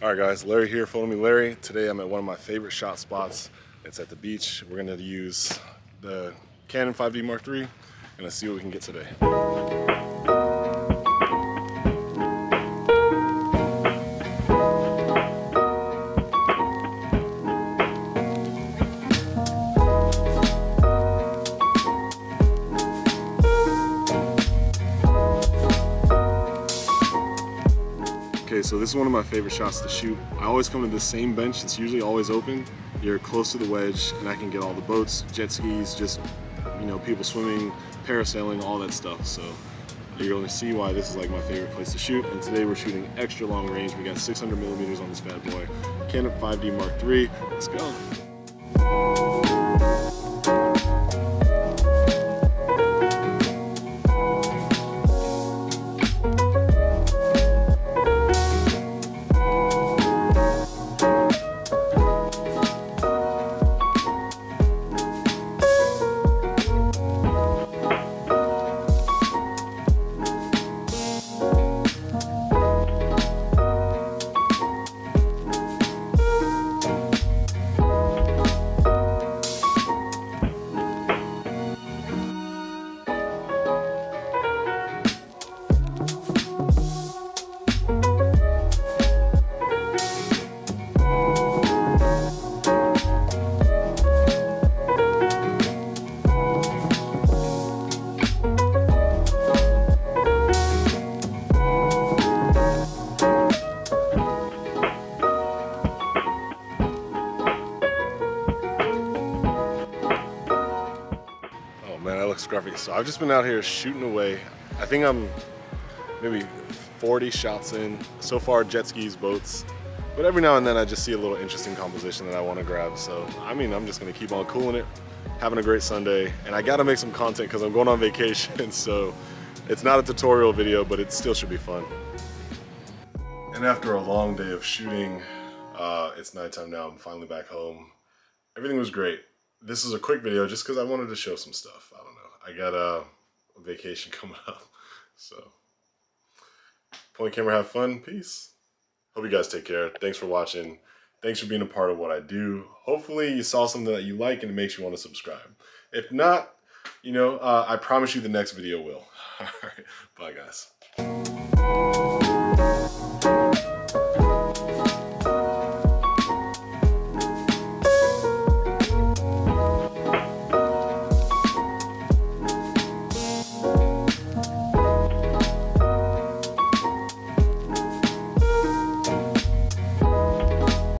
All right, guys, Larry here, PhotoMeLarry. Today I'm at one of my favorite shot spots. It's at the beach. We're gonna use the Canon 5D Mark III and let's see what we can get today. Okay, so this is one of my favorite shots to shoot. I always come to the same bench, it's usually always open. You're close to the wedge and I can get all the boats, jet skis, just, you know, people swimming, parasailing, all that stuff. So you're gonna see why this is like my favorite place to shoot. And today we're shooting extra long range. We got 600 millimeters on this bad boy. Canon 5D Mark III, let's go. Oh look scruffy. So I've just been out here shooting away. I think I'm maybe 40 shots in. So far, jet skis, boats. But every now and then I just see a little interesting composition that I want to grab. So, I mean, I'm just going to keep on cooling it, having a great Sunday. And I got to make some content because I'm going on vacation. So it's not a tutorial video, but it still should be fun. And after a long day of shooting, uh, it's nighttime now. I'm finally back home. Everything was great. This is a quick video just because I wanted to show some stuff. I got a vacation coming up. So, point camera, have fun. Peace. Hope you guys take care. Thanks for watching. Thanks for being a part of what I do. Hopefully, you saw something that you like and it makes you want to subscribe. If not, you know, uh, I promise you the next video will. All right. Bye, guys.